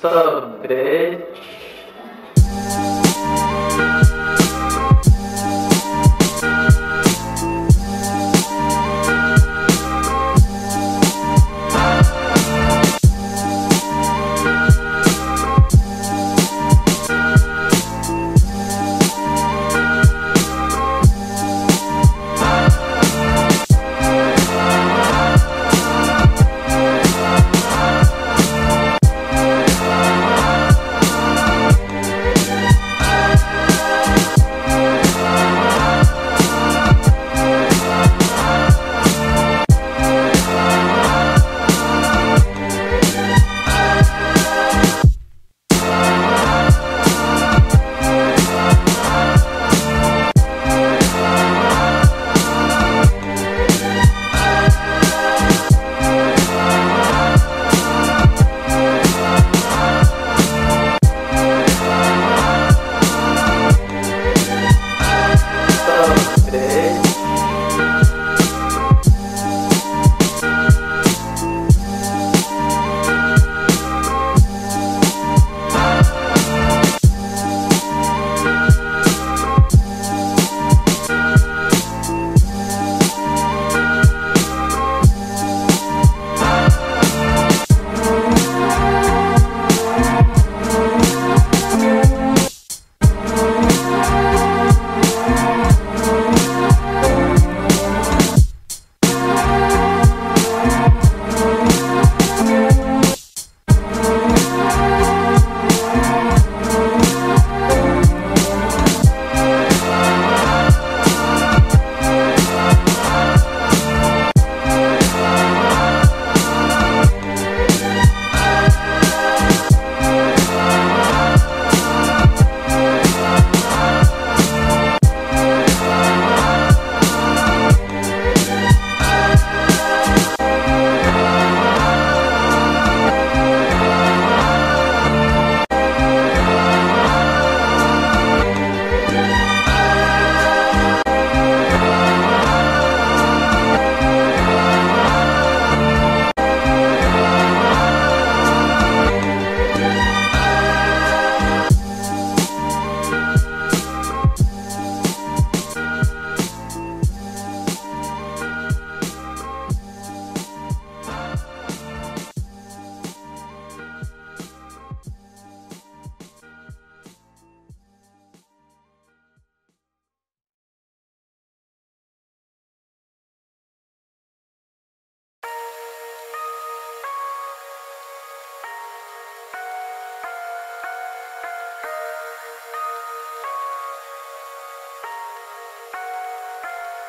subbed.